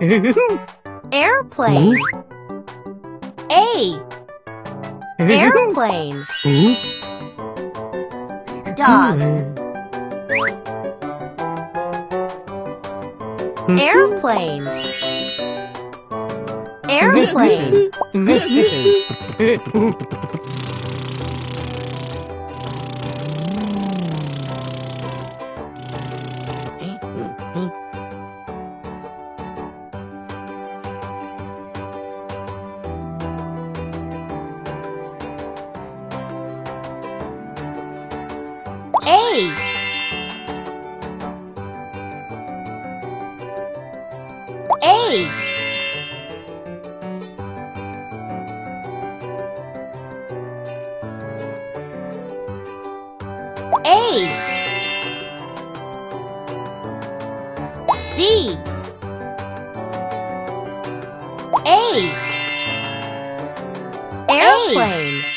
Airplane. A. Airplane. Dog. Airplane. Airplane. A. A. A. C. A. Airplane.